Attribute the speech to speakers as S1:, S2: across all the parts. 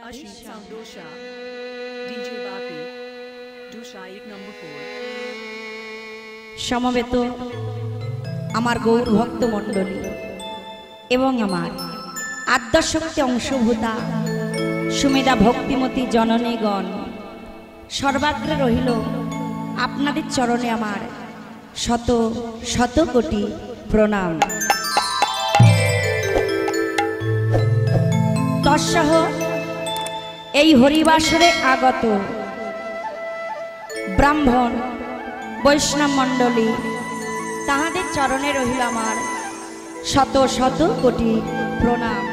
S1: Ashish Samdosha, DJ Bapi, Dusha एक number four.
S2: সমবেত আমার গৌর ভক্ত মণ্ডলী এবং আমার আদ্যশক্তি অংশভূতা সুমেধা ভক্তিমতী জননীগণ সর্বাগ্রে রহিল আপনাদের চরণে আমার শত শত কোটি প্রণাম। তৎসহ এই হরিবাসরে আগত ব্রাহ্মণ বৈষ্ণব মণ্ডলী তাহাদের চরণে রহিল আমার শত শত কোটি প্রণাম।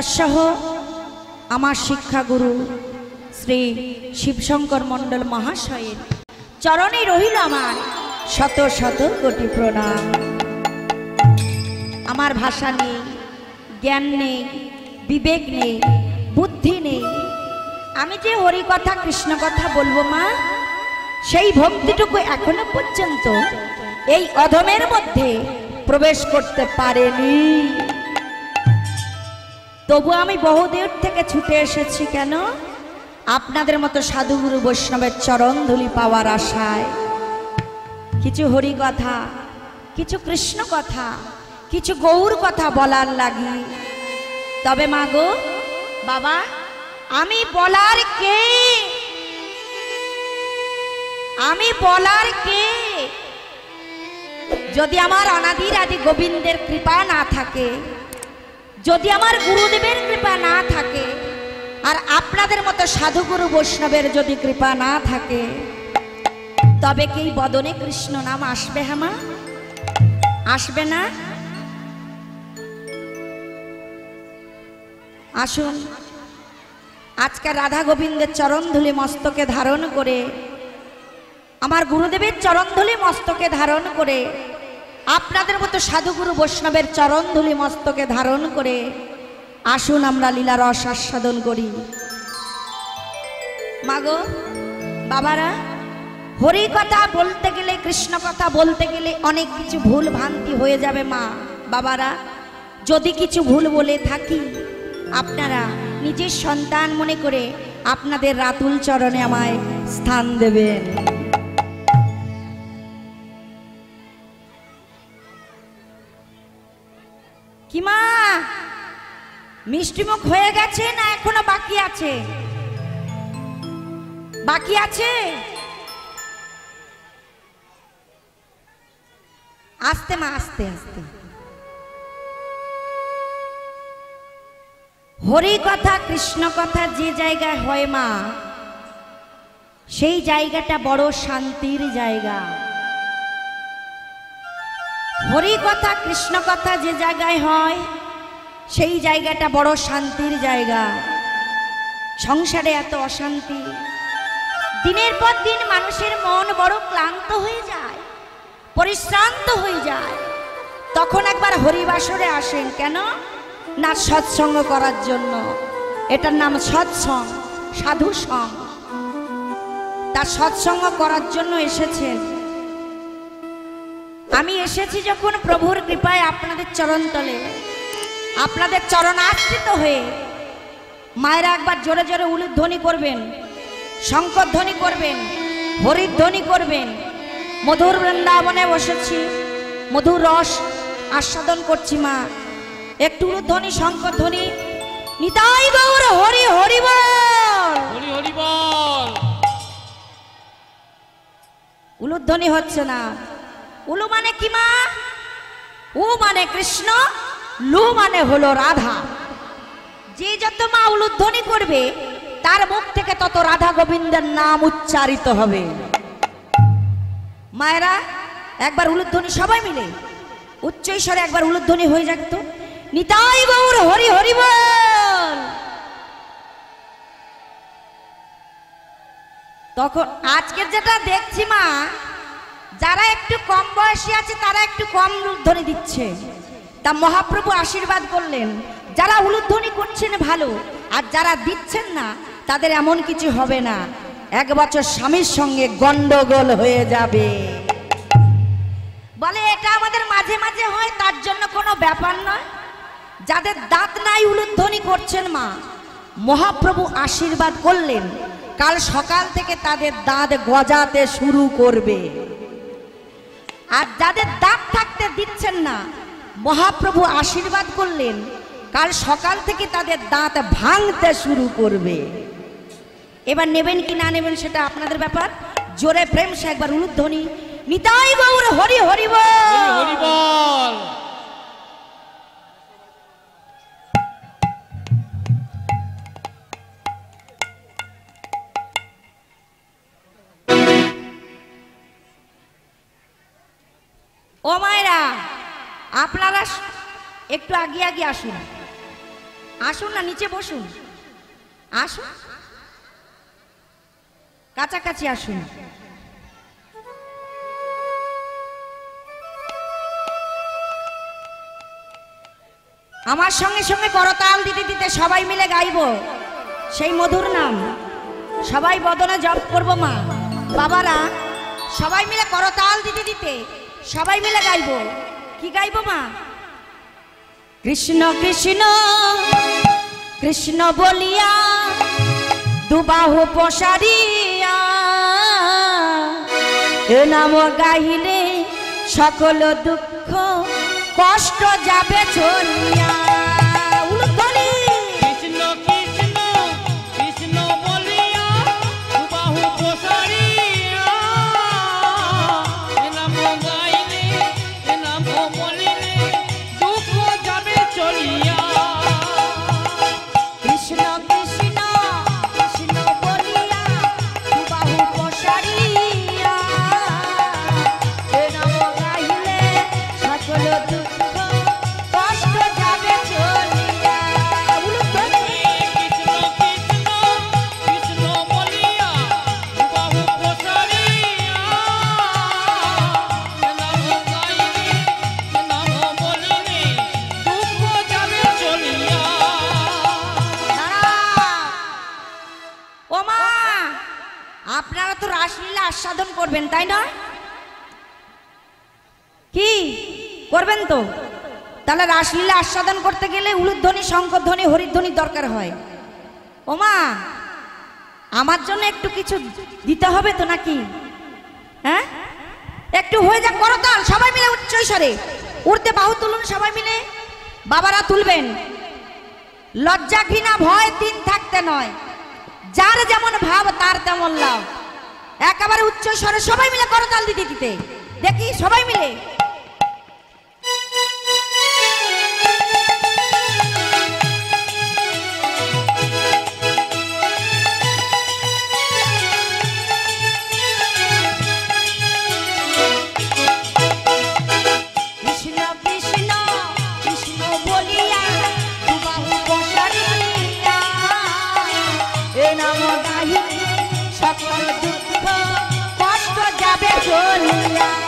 S2: তৎসহ আমার শিক্ষাগুরু শ্রী শিবশঙ্কর মণ্ডল মহাশয়ের চরণে রহিল আমার শত শত কোটি প্রণাম। আমার ভাষা নেই, জ্ঞান নেই, বিবেক নেই, বুদ্ধি নেই। আমি যে হরি কথা কৃষ্ণ কথা বলব মা, সেই ভক্তিটুকু এখনও পর্যন্ত এই অধমের মধ্যে প্রবেশ করতে পারেনি। তবু আমি বহুদূর থেকে ছুটে এসেছি কেন? আপনাদের মতো সাধুগুরু বৈষ্ণবের চরণ ধুলি পাওয়ার আশায়। কিছু হরি কথা, কিছু কৃষ্ণ কথা, কিছু গৌর কথা বলার লাগি। তবে মা গো, বাবা, আমি বলার কে? আমি বলার কে? যদি আমার অনাদির আদি গোবিন্দের কৃপা না থাকে যদি আমার গুরুদেবের কৃপা না থাকে, আর আপনাদের মতো সাধুগুরু বৈষ্ণবের যদি কৃপা না থাকে, তবে কি বদনে কৃষ্ণ নাম আসবে হামা? আসবে না? আসুন, আজকে রাধা গোবিন্দের চরণধুলি মস্তকে ধারণ করে, আমার গুরুদেবের চরণধুলি মস্তকে ধারণ করে আপনাদের মতো সাধুগুরু বৈষ্ণবের চরণধুলি মস্তকে ধারণ করে আসুন আমরা লীলা রস আস্বাদন করি। মাগো, বাবারা, হরি কথা বলতে গেলে, কৃষ্ণ কথা বলতে গেলে অনেক কিছু ভুল ভ্রান্তি হয়ে যাবে মা। বাবারা, যদি কিছু ভুল বলে থাকি, আপনারা নিজের সন্তান মনে করে আপনাদের রাতুল চরণে আমায় স্থান দেবেন। কি মা? মিষ্টিমুখ হয়ে গেছে না এখনও বাকি আছে? বাকি আছে? আস্তে মা, আস্তে আস্তে। হরি কথা, কৃষ্ণ কথা যে জায়গায় হয় মা, সেই জায়গাটা বড় শান্তির জায়গা। হরি কথা কৃষ্ণ কথা যে জায়গায় হয়, সেই জায়গাটা বড় শান্তির জায়গা। সংসারে এত অশান্তি। দিনের পর দিন মানুষের মন বড় ক্লান্ত হয়ে যায়, পরিশ্রান্ত হয়ে যায়। তখন একবার হরিবাসরে আসেন, কেন? না, সৎসঙ্গ করার জন্য। এটার নাম সৎসং সাধু সং তার সৎসঙ্গ করার জন্য এসেছেন। আমি এসেছি যখন প্রভুর কৃপায় আপনাদের চরণ তলে। আপনাদের চরণ আশ্রিত হয়ে মায়েরা একবার জোরে জোরে উলুধ্বনি করবেন শঙ্করধ্বনি করবেন হরিধ্বনি করবেন। মধুর বৃন্দাবনে বসেছি মধুর রস আস্বাদন করছি মা। একটু উলুধ্বনি শঙ্করধ্বনি নিতাই গৌর হরি হরি বল! উলুধ্বনি হচ্ছে না। উলু মানে কি মা? উ মানে কৃষ্ণ, লু মানে হলো রাধা। যে যত মা উলুধ্বনি করবে, তার মুখ থেকে তত রাধা গোবিন্দের নাম উচ্চারিত হবে। মায়েরা, একবার উলুধ্বনি সবাই মিলে, উচ্চ ঈশ্বরে একবার উলুধ্বনি হয়ে যাক তো। নিতাই গৌর হরি হরি বল। তখন আজকের যেটা দেখছি মা যারা একটু কম বয়সী আছে, তারা একটু কম উলুধ্বনি দিচ্ছে। তা মহাপ্রভু আশীর্বাদ করলেন। যারা উলুধ্বনি করছেন ভালো, আর যারা দিচ্ছেন না, তাদের এমন কিছু হবে না। এক বছর স্বামীর সঙ্গে গন্ডগোল হয়ে যাবে। বলে, এটা আমাদের মাঝে মাঝে হয়, তার জন্য কোনো ব্যাপার নয়। যাদের দাঁত নাই উলুধ্বনি করছেন মা, মহাপ্রভু আশীর্বাদ করলেন। কাল সকাল থেকে তাদের দাঁত গজাতে শুরু করবে। আর যাদের দাঁত থাকতে দিচ্ছেন না, মহাপ্রভু আশীর্বাদ করলেন, কাল সকাল থেকে তাদের দাঁত ভাঙতে শুরু করবে। এবার নেবেন কি না নেবেন সেটা আপনাদের ব্যাপার। জোরে প্রেম সে একবার উলুধ্বনি। নিতাই গৌর, হরি হরি বল। একটু আগে আগে আসুন। আসুন না, নিচে বসুন। আসুন। কাছাকাছি আসুন। আমার সঙ্গে সঙ্গে করতাল দিতে দিতে সবাই মিলে গাইবো। সেই মধুর নাম। সবাই বদনে জপ করব মা। বাবারা, সবাই মিলে করতাল দিতে দিতে সবাই মিলে গাইবো। কি গাইবো মা? কৃষ্ণ কৃষ্ণ কৃষ্ণ বলিয়া দুবাহু পশারিয়া এ নাম গাইলে সকল দুঃখ কষ্ট যাবে চলিয়া আপনারা তো রাসলীলা আস্বাদন করবেন, তাই না কি? করবেন তো। তাহলে রাসলীলা আস্বাদন করতে গেলে উলুধ্বনি, শঙ্করধ্বনি, হরিধ্বনি দরকার হয়। ও মা, আমার জন্য একটু কিছু দিতে হবে তো নাকি? হ্যাঁ? একটু হয়ে যাক করতাল, সবাই মিলে উচ্চ স্বরে। উঠতে বাহু তুলুন সবাই মিলে। বাবারা তুলবেন। লজ্জা ঘৃণা ভয় তিন থাকতে নয়। যার যেমন ভাব, তার তেমন লাভ। একেবারে উচ্চ স্বরে সবাই মিলে করতাল দিতে দিতে। দেখি সবাই মিলে। যাবে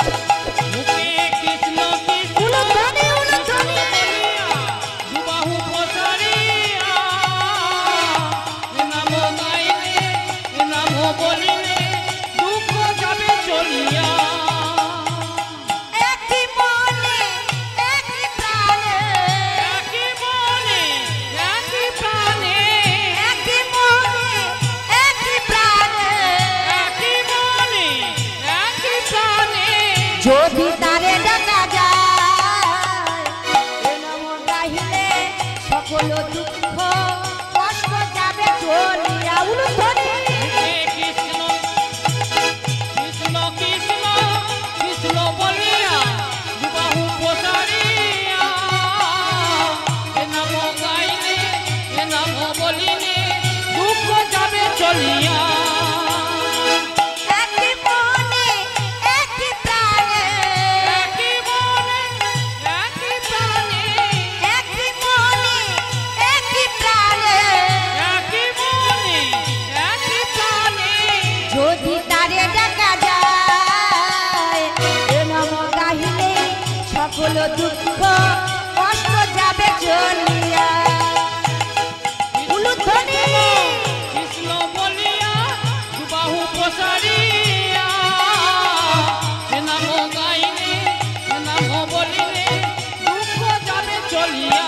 S3: যাবে চলিয়া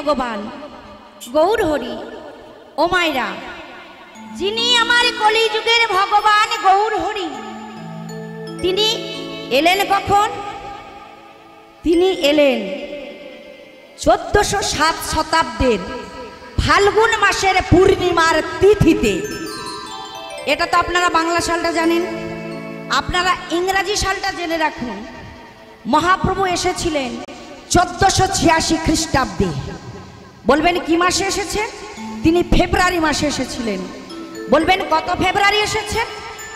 S2: ভগবান। গৌর হরি, ও মাইরা যিনি আমার কলিযুগের ভগবান গৌর হরি, তিনি এলেন কখন? তিনি এলেন চোদ্দশো সাত শতাব্দের ফাল্গুন মাসের পূর্ণিমার তিথিতে। এটা তো আপনারা বাংলা সালটা জানেন। আপনারা ইংরাজি সালটা জেনে রাখুন। মহাপ্রভু এসেছিলেন চোদ্দশো ছিয়াশি খ্রিস্টাব্দে। বলবেন, কি মাসে এসেছেন? তিনি ফেব্রুয়ারি মাসে এসেছিলেন। বলবেন, কত ফেব্রুয়ারি এসেছেন?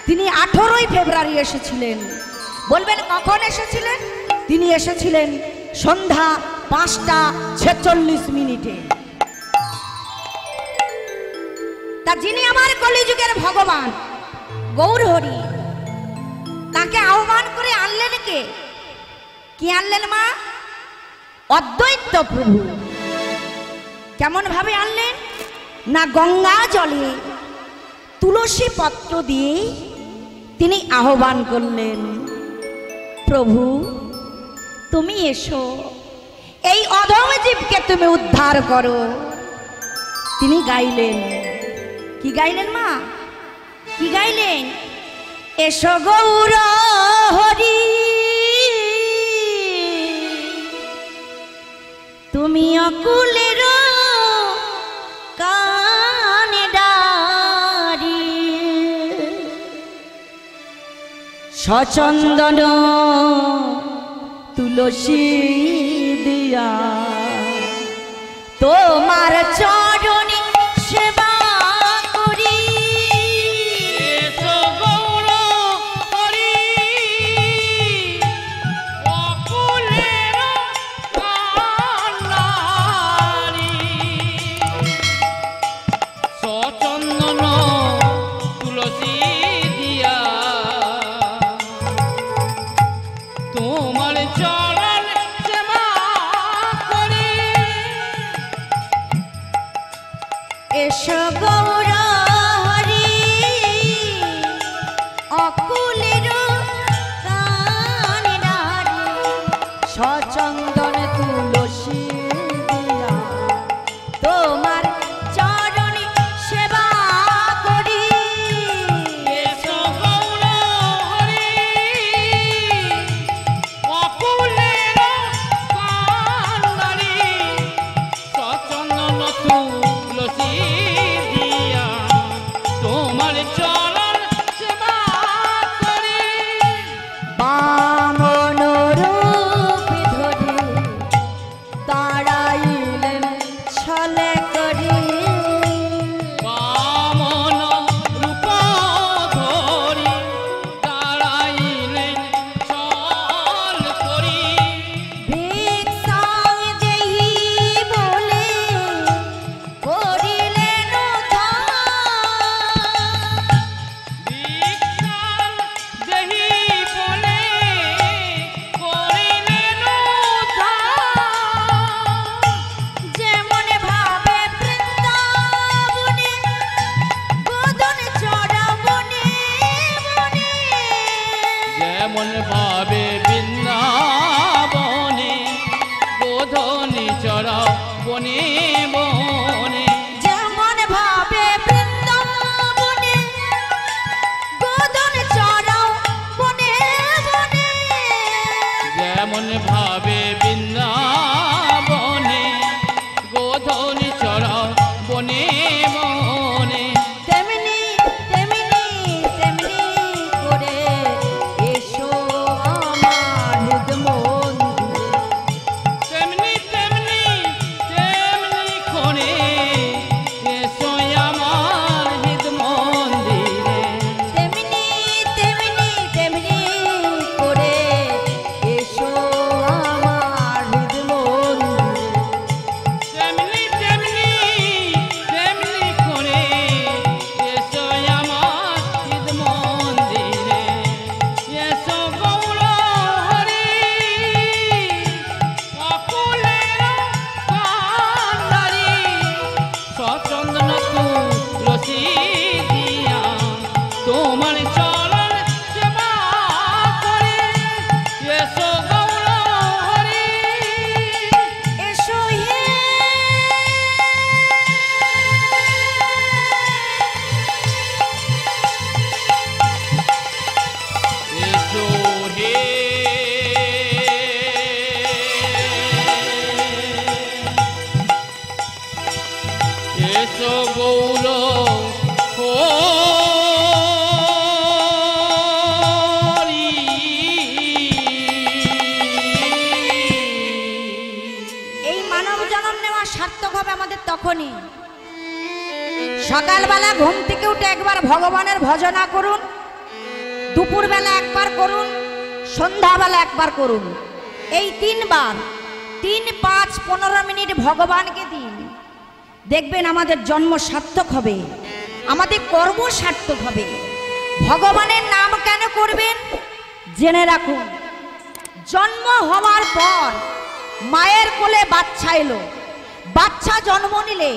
S2: তিনি আঠেরোই ফেব্রুয়ারি এসেছিলেন। বলবেন, কখন এসেছিলেন? তিনি এসেছিলেন সন্ধ্যা পাঁচটা ছেচল্লিশ মিনিটে। তা যিনি আমার কলিযুগের ভগবান, গৌরহরি, তাকে আহ্বান করে আনলেন কে? কি আনলেন মা? অদ্বৈত প্রভু। কেমন ভাবে আনলেন? না গঙ্গা জলে তুলসী পত্র দিয়ে তিনি আহ্বান করলেন, প্রভু, তুমি এসো। এই অধম জীবকে তুমি উদ্ধার করো। তিনি গাইলেন, কি গাইলেন মা? কি গাইলেন? এসো গৌর হরি, তুমি অকুলের সচন্দন তুলসী দিয়া। তোমার চরণে করুন। এই তিনবার, তিন পাঁচ পনেরো মিনিট ভগবানকে দিন। দেখবেন আমাদের জন্ম সার্থক হবে, আমাদের কর্ম সার্থক হবে। ভগবানের নাম কেন করবেন? জেনে রাখুন, জন্ম হওয়ার পর মায়ের কোলে বাচ্চা এলো। বাচ্চা জন্ম নিলে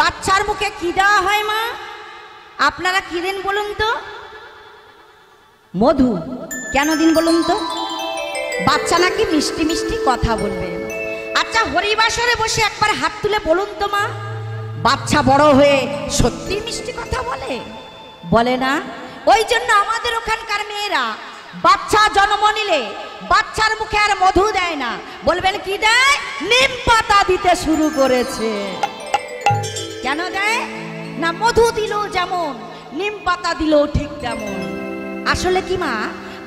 S2: বাচ্চার মুখে কি দেওয়া হয় মা? আপনারা কি দিন বলুন তো? মধু, কেন দিন বলুন তো? বাচ্চা নাকি মিষ্টি মিষ্টি কথা বলবে। আচ্ছা হরিবাসরে বসে একবার হাত তুলে বলুন তো মা, বাচ্চা বড় হয়ে সত্যি মিষ্টি কথা বলে? বলে না। ওই জন্য আমাদের ওখানকার মেয়েরা বাচ্চা জন্ম নিলে বাচ্চার মুখে আর মধু দেয় না। বলবেন কি দেয়? নিম পাতা দিতে শুরু করেছে। কেন দেয়? না, মধু দিল যেমন, নিম পাতা দিল ঠিক তেমন। আসলে কি মা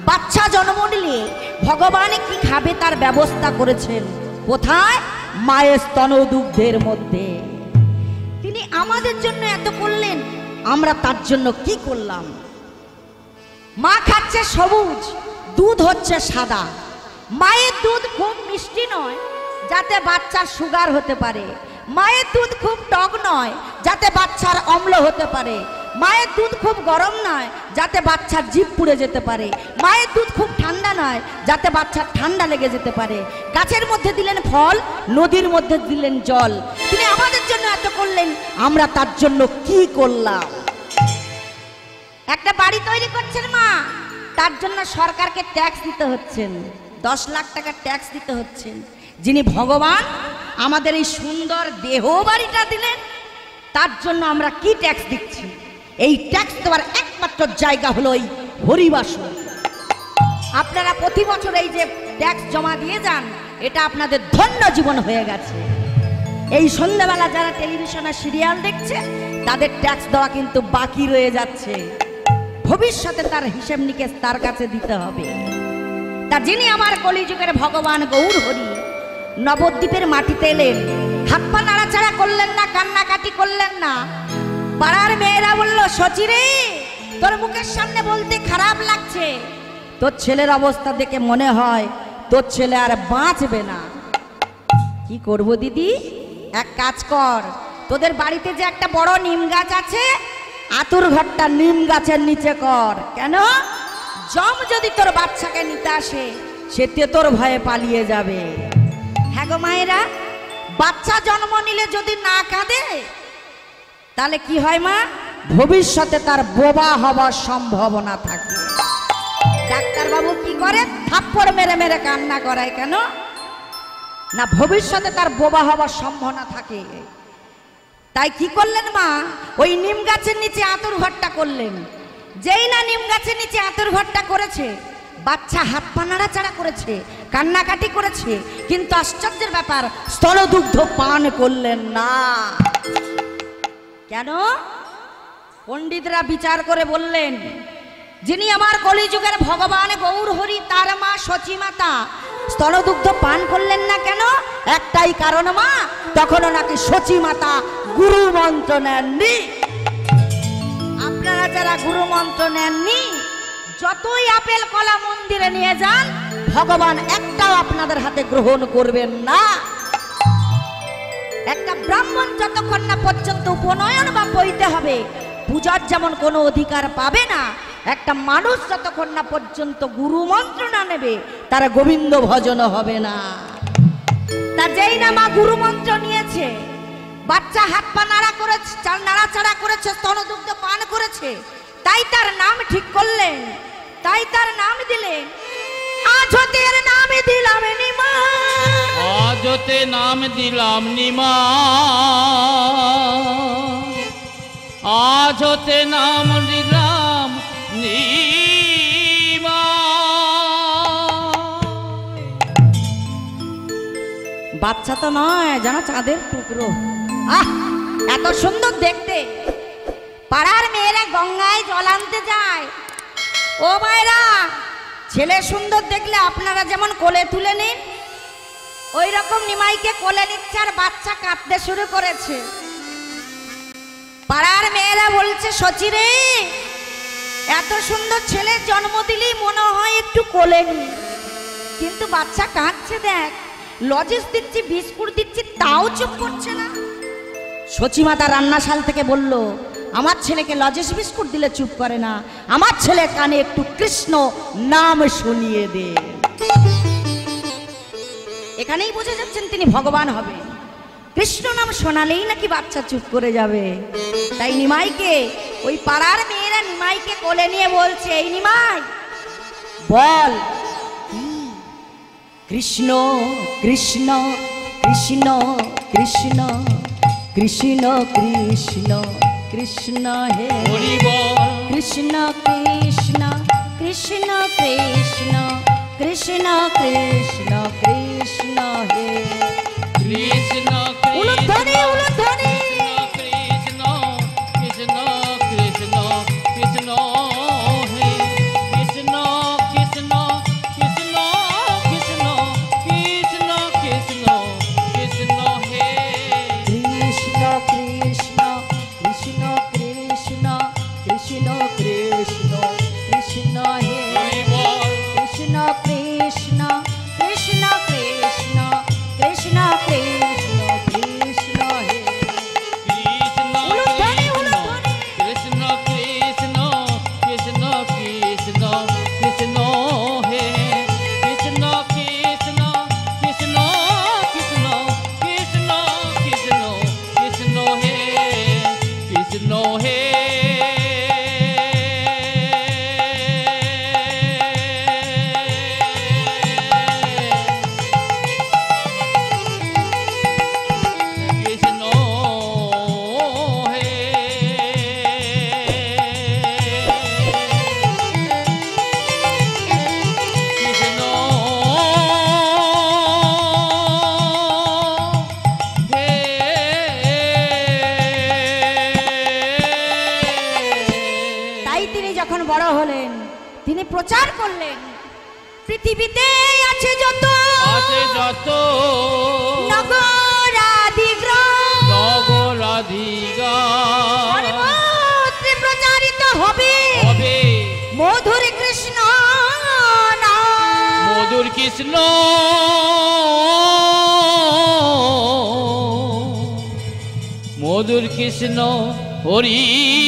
S2: বাচ্চা জন্ম নিলে ভগবান কি খাবে তার ব্যবস্থা করেছেন? কোথায়? মায়ের স্তনদুগ্ধের মধ্যে। তিনি আমাদের জন্য এত করলেন, আমরা তার জন্য কি করলাম? মা খাচ্ছে সবুজ, দুধ হচ্ছে সাদা। মায়ের দুধ খুব মিষ্টি নয়, যাতে বাচ্চার সুগার হতে পারে। মায়ের দুধ খুব টক নয়, যাতে বাচ্চার অম্ল হতে পারে। মায়ের দুধ খুব গরম নয়, যাতে বাচ্চার জিভ পুড়ে যেতে পারে। মায়ের দুধ খুব ঠান্ডা নয়, যাতে বাচ্চার ঠান্ডা লেগে যেতে পারে। গাছের মধ্যে দিলেন ফল, নদীর মধ্যে দিলেন জল। তিনি আমাদের জন্য এত করলেন, আমরা তার জন্য কি করলাম? একটা বাড়ি তৈরি করছেন মা, তার জন্য সরকারকে ট্যাক্স দিতে হচ্ছেন। দশ লাখ টাকা ট্যাক্স দিতে হচ্ছেন। যিনি ভগবান, আমাদের এই সুন্দর দেহ বাড়িটা দিলেন, তার জন্য আমরা কি ট্যাক্স দিচ্ছি? এই ট্যাক্স দেওয়ার একমাত্র জায়গা হলো এই হরিবাসন। আপনারা প্রতি বছর এই যে ট্যাক্স জমা দিয়ে যান, এটা আপনাদের ধন্য জীবন হয়ে গেছে। এই সন্ধ্যাবেলা যারা টেলিভিশনে সিরিয়াল দেখছে, তাদের ট্যাক্স দেওয়া কিন্তু বাকি রয়ে যাচ্ছে। ভবিষ্যতে তার হিসেব নিকেশ তার কাছে দিতে হবে। তা যিনি আমার কলিযুগের ভগবান গৌর হরি, নবদ্বীপের মাটিতে এলেন, হাত পা নাড়াচাড়া করলেন না, কান্নাকাটি করলেন না পাড়ার মেয়েরা বলল, সচিরে, তোর মুখের সামনে বলতে খারাপ লাগছে। তোর ছেলের অবস্থা দেখে মনে হয় তোর ছেলে আর বাঁচবে না। কি করব দিদি? এক কাজ কর, তোদের বাড়িতে যে একটা বড় নিম গাছ আছে, আতুর ঘরটা নিম গাছের নিচে কর। কেন? জম যদি তোর বাচ্চাকে নিতে আসে, সে তোর ভয়ে পালিয়ে যাবে। হ্যাঁ গো মায়েরা, বাচ্চা জন্ম নিলে যদি না কাঁদে তাহলে কি হয় মা? ভবিষ্যতে তার বোবা হবার সম্ভাবনা থাকে। ডাক্তারবাবু কি করে? থাপ্পড় মেরে মেরে কান্না করায় কেন? না, ভবিষ্যতে তার বোবা হবার সম্ভাবনা থাকে। তাই কি করলেন মা? ওই নিম গাছের নিচে আতর ঘরটা করলেন। যেই না নিম গাছের নিচে আতর ঘরটা করেছে, বাচ্চা হাত পা নাড়াচাড়া করেছে, কান্নাকাটি করেছে, কিন্তু আশ্চর্যের ব্যাপার স্থলদুগ্ধ পান করলেন না। কেন? পণ্ডিতরা বিচার করে বললেন, যিনি আমার কলিযুগের ভগবান গৌর হরি, তার মা সচী মাতা স্তনদুগ্ধ পান করলেন না কেন? একটাই কারণ মা, তখনও নাকি সচী মাতা গুরু মন্ত্র নেননি। আপনারা যারা গুরু মন্ত্র নেননি, যতই আপেল কলা মন্দিরে নিয়ে যান, ভগবান একটাও আপনাদের হাতে গ্রহণ করবেন না। একটা ব্রাহ্মণ যতক্ষণ না পর্যন্ত উপনয়ন বা বইতে হবে, পূজার যেমন কোনো অধিকার পাবে না, একটা মানুষ যতক্ষণ না পর্যন্ত গুরু মন্ত্র না নেবে, তারা গোবিন্দ ভজন হবে না। তা যেই না মা গুরু মন্ত্র নিয়েছে, বাচ্চা হাত পা নাড়া করেছে নাড়াচাড়া করেছে, স্তনদুগ্ধ পান করেছে, তাই তার নাম ঠিক করলেন, তাই তার নাম দিলেন। আজ হতে এর নামে দিলাম নিমা।
S3: আজতে নাম দিলাম নিমা। আজতে নাম দিলাম নিমা।
S2: বাচ্চা তো নয় জানো চাঁদের টুকরো। আহ এত সুন্দর দেখতে। পাড়ার মেয়েরা গঙ্গায় জল আনতে যায়। ও মায়েরা ছেলে সুন্দর দেখলে আপনারা যেমন কোলে তুলে নিন ওই রকম নিমাইকে কোলে নিচ্ছে আর বাচ্চা কাঁদতে শুরু করেছে। পাড়ার মেয়েরা বলছে সচিরে এত সুন্দর ছেলের জন্ম দিলেই মনে হয় একটু কোলে নি। কিন্তু বাচ্চা কাঁদছে দেখ, লজেস দিচ্ছি, বিস্কুট দিচ্ছি, তাও চুপ করছে না। সচিমাতা রান্নাশাল থেকে বলল আমার ছেলেকে লজেস বিস্কুট দিলে চুপ করে না। আমার ছেলে কানে একটু কৃষ্ণ নাম শুনিয়ে দে। এখানেই বুঝে যাচ্ছেন তিনি ভগবান হবে। কৃষ্ণ নাম শোনালেই নাকি বাচ্চা চুপ করে যাবে। তাই নিমাইকে, ওই পাড়ার মেয়েরা নিমাইকে কোলে নিয়ে বলছে, এই নিমাই, বল কৃষ্ণ কৃষ্ণ কৃষ্ণ কৃষ্ণ কৃষ্ণ কৃষ্ণ কৃষ্ণ হে
S3: হরি বল
S2: কৃষ্ণ কৃষ্ণ কৃষ্ণ কৃষ্ণ কৃষ্ণ কৃষ্ণ কৃষ্ণ হে
S3: কৃষ্ণ
S2: উলুধ্বনি প্রচার করলেন। পৃথিবীতে আছে যত
S3: আছে যত
S2: নগর আদি গ্রাম
S3: নগরাধিকা
S2: সর্বত্রে প্রচারিত হবে।
S3: হবে।
S2: মধুর কৃষ্ণ।
S3: মধুর কৃষ্ণ। মধুর কৃষ্ণ হরি।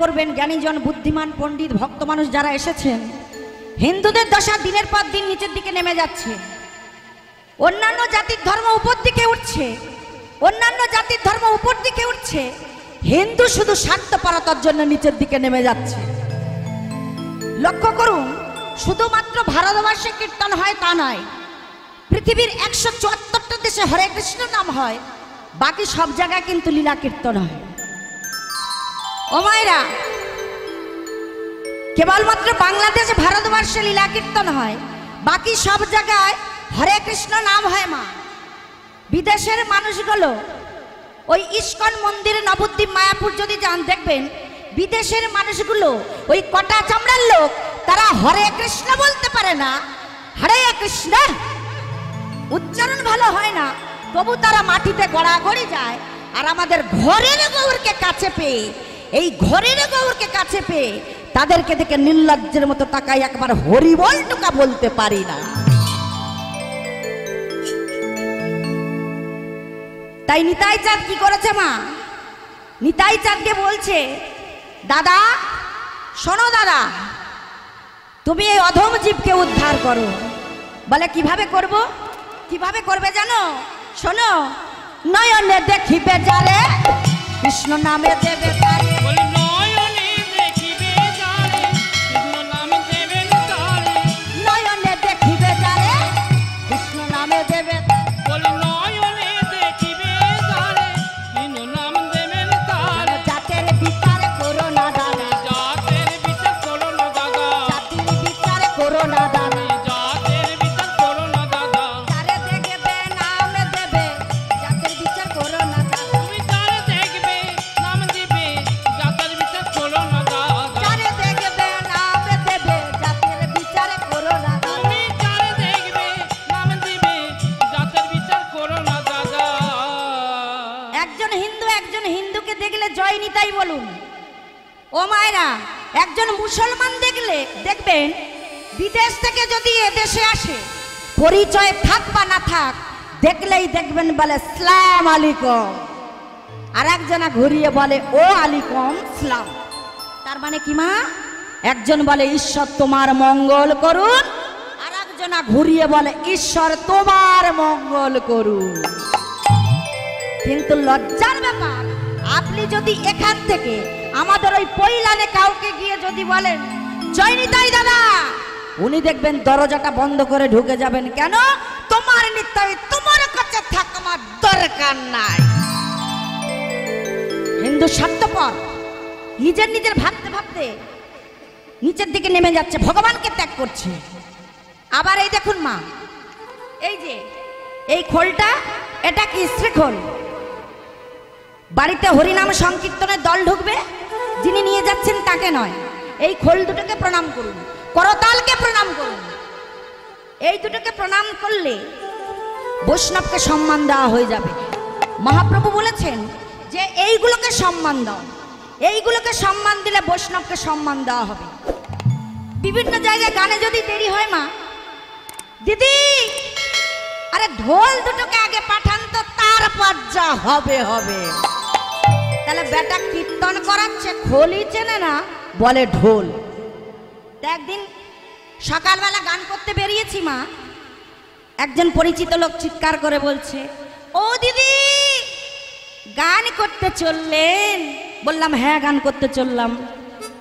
S2: করবেন জ্ঞানীজন, বুদ্ধিমান, পণ্ডিত, ভক্ত মানুষ যারা এসেছেন, হিন্দুদের দশা দিনের পর দিন নিচের দিকে নেমে যাচ্ছে। অন্যান্য জাতির ধর্ম উপর দিকে উঠছে। অন্যান্য জাতির ধর্ম উপর দিকে উঠছে। হিন্দু শুধু স্বার্থপরতার জন্য নিচের দিকে নেমে যাচ্ছে। লক্ষ্য করুন, শুধুমাত্র ভারতবর্ষে কীর্তন হয় তা নয়, পৃথিবীর একশো চুয়াত্তরটা দেশে হরে কৃষ্ণ নাম হয়, বাকি সব জায়গায় কিন্তু লীলা কীর্তন হয়। ও মায়েরা, কেবলমাত্র বাংলাদেশ ভারতবর্ষে লীলা কীর্তন হয়, বাকি সব জায়গায় হরে কৃষ্ণ নাম হয় মা। বিদেশের মানুষগুলো ওই ইস্কন মন্দিরে নবদ্বীপ মায়াপুর যদি যান, দেখবেন বিদেশের মানুষগুলো ওই কটা চামড়ার লোক, তারা হরে কৃষ্ণ বলতে পারে না, হরে কৃষ্ণ। উচ্চারণ ভালো হয় না, তবু তারা মাটিতে গড়াগড়ি যায়, আর আমাদের ঘরের গৌরকে কাছে পেয়ে এই ঘরের গৌরকে কাছে পেয়ে তাদেরকে দেখে নির্লজ্জের মতো তাকাই একবার হরিবল টুকা বলতে পারি না। তাই নিতাই চাঁদ কি করেছে মা? নিতাই চাঁদকে বলছে, দাদা, শোনো দাদা, তুমি এই অধম জীবকে উদ্ধার করো। বলে, কীভাবে করব? কীভাবে করবে জানো? শোনো, নয়নে দেখিবে যারে কৃষ্ণ নামে দেবে মায়েরা, একজন মুসলমান দেখলে, দেখবেন, বিদেশ থেকে যদি এদেশে আসে, পরিচয় থাক বা না থাক, দেখলেই দেখবেন বলে, সালাম আলাইকুম। আর একজনা ঘুরিয়ে বলে, ও আলিকম সালাম। তার মানে কি মা? একজন বলে, ঈশ্বর তোমার মঙ্গল করুন। আর একজনা ঘুরিয়ে বলে, ঈশ্বর তোমার মঙ্গল করুন। কিন্তু লজ্জার ব্যাপার, আপনি যদি এখান থেকে আমাদের ওই পৈলানে কাউকে গিয়ে যদি বলেন জয়নিতাই দাদা। উনি দেখবেন দরজাটা বন্ধ করে ঢুকে যাবেন। কেন? তোমার নিতাই তোমার কাছে থাক আমার দরকার নাই। হিন্দু স্বার্থপর। নিজের নিজের ভাবতে ভাবতে নিচের দিকে নেমে যাচ্ছে, ভগবানকে ত্যাগ করছে। আবার এই দেখুন মা, এই যে, এই খোলটা, এটা কি শ্রীখোল? বাড়িতে হরিনাম সংকীর্তনের দল ঢুকবে? যিনি নিয়ে যাচ্ছেন তাকে নয়। এই খোল দুটোকে প্রণাম করুন। করতালকে প্রণাম করুন। এই দুটোকে প্রণাম করলে বৈষ্ণবকে সম্মান দেওয়া হয়ে যাবে। মহাপ্রভু বলেছেন যে এইগুলোকে সম্মান দাও। এইগুলোকে সম্মান দিলে বৈষ্ণবকে সম্মান দেওয়া হবে। বিভিন্ন জায়গায় গানে যদি দেরি হয় মা, দিদি, আরে ঢোল দুটোকে আগে পাঠান তো তারপর যা হবে হবে। তাহলে বেটা কীর্তন করাচ্ছে, খোলই চেনে না, বলে ঢোল। একদিন সকালবেলা গান করতে বেরিয়েছি মা। একজন পরিচিত লোক চিৎকার করে বলছে, ও দিদি, গান করতে চললেন? বললাম হ্যাঁ গান করতে চললাম।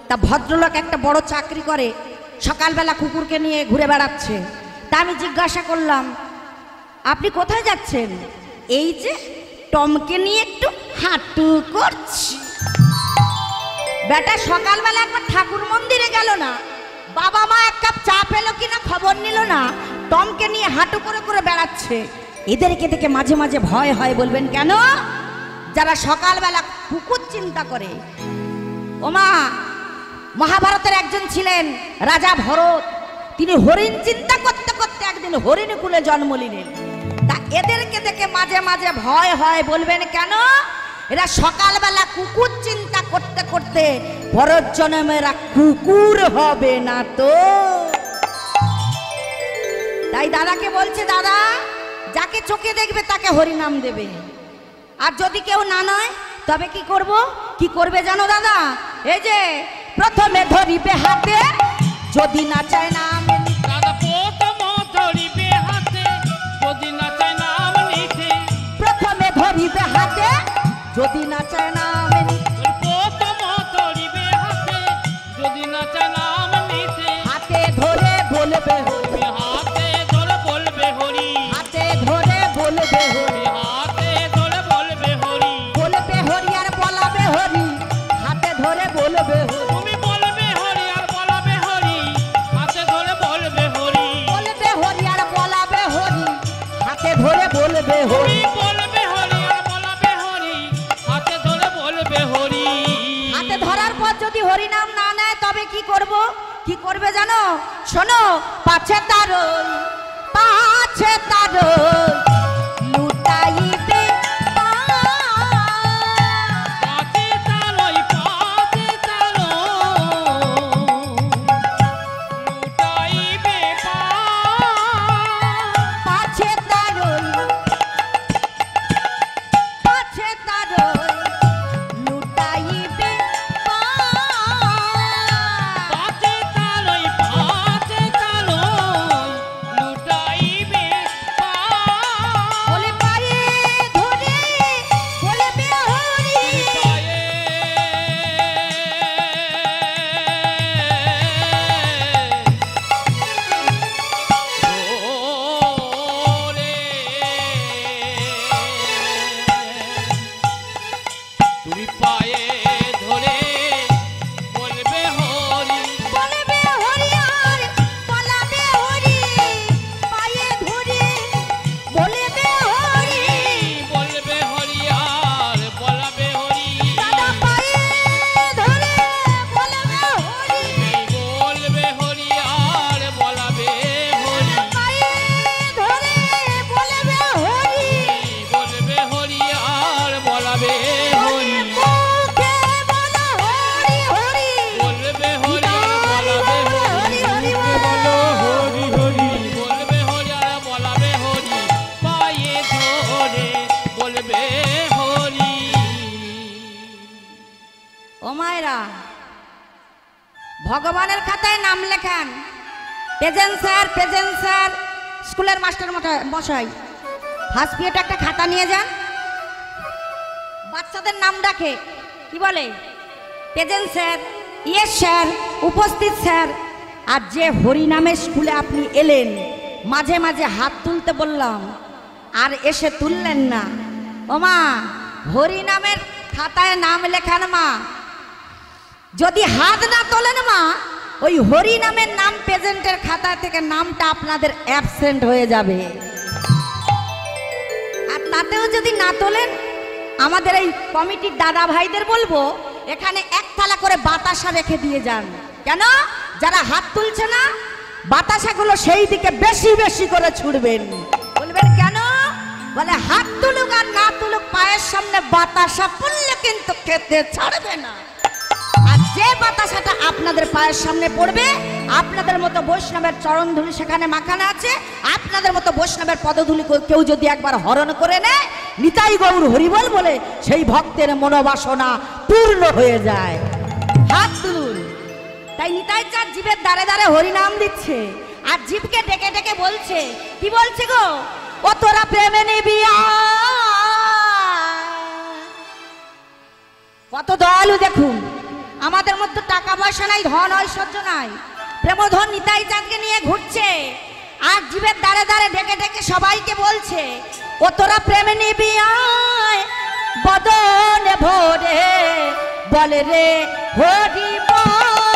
S2: তা ভদ্রলোক একটা বড় চাকরি করে, সকালবেলা কুকুরকে নিয়ে ঘুরে বেড়াচ্ছে। তা আমি জিজ্ঞাসা করলাম, আপনি কোথায় যাচ্ছেন? এই যে টমকে নিয়ে একটু হাঁটু করছি। বেটা, সকালবেলা একবার ঠাকুর মন্দিরে গেল না। বাবা মা এক কাপ চা পেল কিনা খবর নিল না। টমকে নিয়ে হাঁটু করে করে বেড়াচ্ছে। এদেরকে দেখে মাঝে মাঝে ভয় হয়, বলবেন, কেন? যারা সকালবেলা কুকুর চিন্তা করে। ওমা মহাভারতের একজন ছিলেন রাজা ভরত। তিনি হরিণ চিন্তা করতে করতে একদিন হরিণ কুলে জন্ম নিলেন। তা এদেরকে দেখে মাঝে মাঝে ভয় হয়, বলবেন কেন? এরা সকালবেলা কুকুর চিন্তা করতে করতে ভরত জন্মেরা কুকুর হবে না তো। তাই দাদাকে বলছে, দাদা, যাকে চোখে দেখবে তাকে হরিনাম দেবে। আর যদি কেউ না নয়, তবে কি করব? কি করবে জানো দাদা? এই যে, প্রথমে ধরিবে হাতে, যদি না চায় নাম।
S3: ধরিতে হাতে? যদি
S2: না চায় না শোনো পাছে তার মশাই। ফার্স্ট পিরিয়ড একটা খাতা নিয়ে যান। বাচ্চাদের নাম ডাকে। কি বলে? প্রেজেন্ট স্যার, ইয়েস স্যার, উপস্থিত স্যার। আর যে হরি নামে স্কুলে আপনি এলেন, মাঝে মাঝে হাত তুলতে বললাম, আর এসে তুললেন না। ও মা হরি নামের খাতায় নাম লেখান মা। যদি হাত না তোলেন মা ওই হরি নামের নাম প্রেজেন্টের খাতা থেকে নামটা আপনাদের অ্যাবসেন্ট হয়ে যাবে। আর তাতেও যদি না তোলেন, আমাদের এই কমিটির দাদা ভাইদের বলব, এখানে এক থালা করে বাতাসা রেখে দিয়ে যান। কেন? যারা হাত তুলছে না, বাতাসাগুলো সেই দিকে বেশি বেশি করে ছুড়বেন। বলবেন কেন? বলে, হাত তুলুক আর না তুলুক, পায়ের সামনে বাতাসা পড়লে কিন্তু খেতে ছাড়বে না। আর যে বাতাসাটা আপনাদের পায়ের সামনে পড়বে, আপনাদের মতো বৈষ্ণবের চরণধুলি সেখানে মাখানো আছে, আপনাদের মতো বৈষ্ণবের পদধুলি কেউ- যদি একবার হরণ করে নেয়, নিতাই গৌর হরিবল বলে সেই ভক্তের মনোবাসনা পূর্ণ হয়ে যায়। হাত তুলুন। তাই নিতাই চাঁদ জীবের দ্বারে দ্বারে হরি নাম দিচ্ছে, আর জীবকে ডেকে ডেকে বলছে, কি বলছে গো? ও তোরা প্রেমে নিবি। কত দয়ালু দেখুন। আমাদের মধ্যে টাকা পয়সা নাই, ধন ঐশ্বর্য নাই। প্রেমধন নিতাই চাঁদকে নিয়ে ঘুরছে, আর জীবের দ্বারে দ্বারে ডেকে ডেকে সবাইকে বলছে, ও তোরা প্রেমে নিবি আয়, বদনে ভোরে, বলে রে হরি বল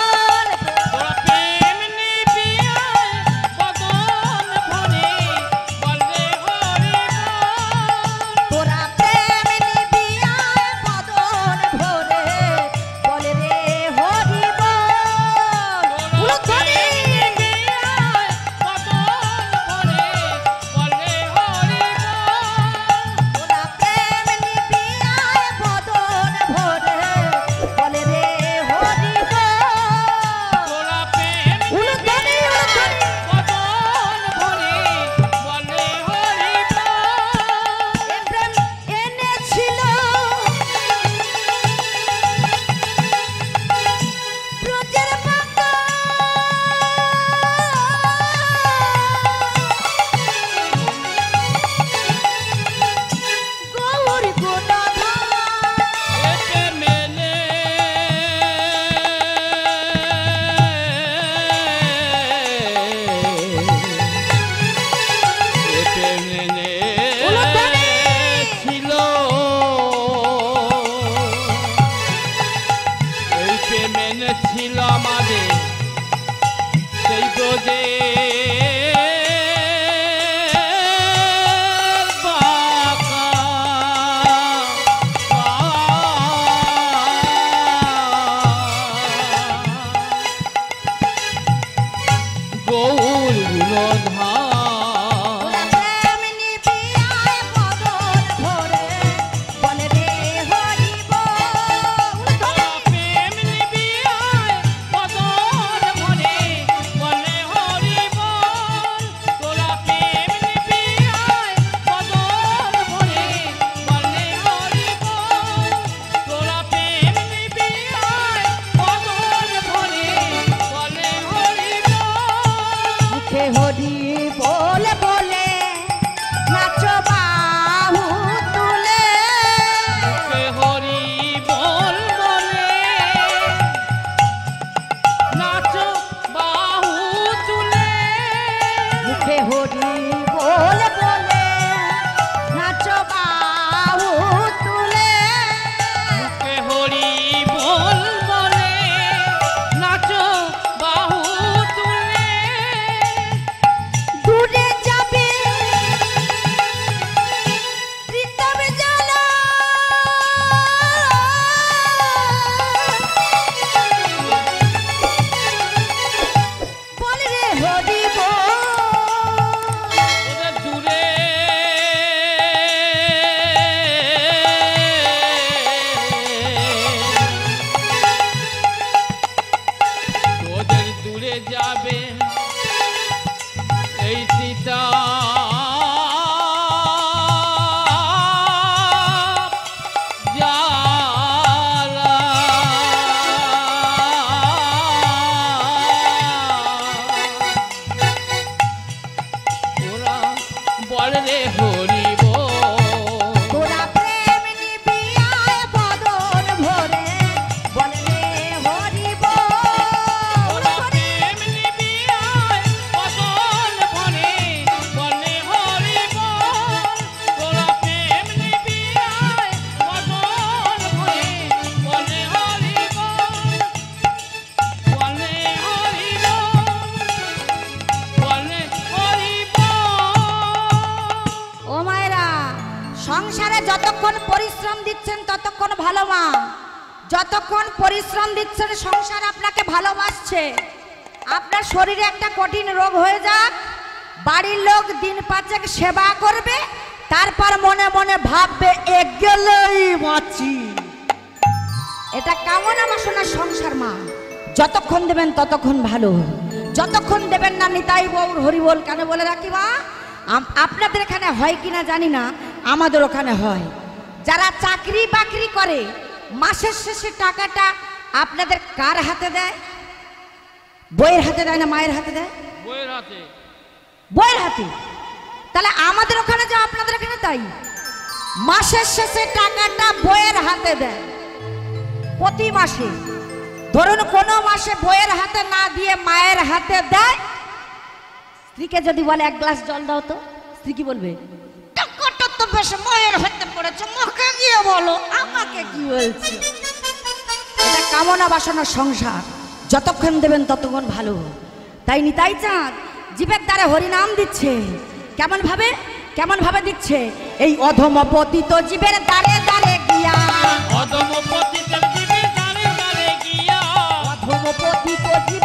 S2: পরিশ্রম দিচ্ছেন, সংসার আপনাকে ভালোবাসছে। আপনার শরীরে একটা কঠিন রোগ হয়ে যাক, বাড়ির লোক দিন পাঁচেক সেবা করবে, তারপর মনে মনে ভাববে, এ বাঁচি। এটা কামনা বাসনার সংসার মা। যতক্ষণ দেবেন ততক্ষণ ভালো। যতক্ষণ দেবেন না, নিতাই বউর হরিবল কেন বলে রাখি মা। আপনাদের এখানে হয় কিনা জানি না, আমাদের ওখানে হয়। যারা চাকরি বাকরি করে, মাসের শেষে টাকাটা আপনাদের কার হাতে দেয়? বইয়ের হাতে দেয় না মায়ের হাতে দেয়?
S3: বইয়ের হাতে।
S2: বইয়ের হাতে? তাহলে আমাদের ওখানে যা আপনাদের এখানে তাই মাসের শেষে টাকাটা বইয়ের হাতে দেয়। প্রতি মাসে। ধরুন কোনো মাসে বইয়ের হাতে না দিয়ে মায়ের হাতে দেয়? স্ত্রীকে যদি বলে এক গ্লাস জল দাও তো। স্ত্রী কি বলবে? টাকাটা তো বেশ মায়ের হাতে পড়েছে। মুখে গিয়ে বলো আমাকে কি বলছো কামনা বাসনার সংসার। যতক্ষণ দেবেন ততক্ষণ ভালো তাই নিতাই চাঁদ? জীবের দ্বারা হরিনাম দিচ্ছে। কেমন ভাবে কেমন ভাবে দিচ্ছে? এই অধম পতিত জীবের দ্বারে দ্বারে গিয়া।
S3: অধম পতিত জীবের দ্বারে দ্বারে গিয়া।
S2: অধম পতিত জীবের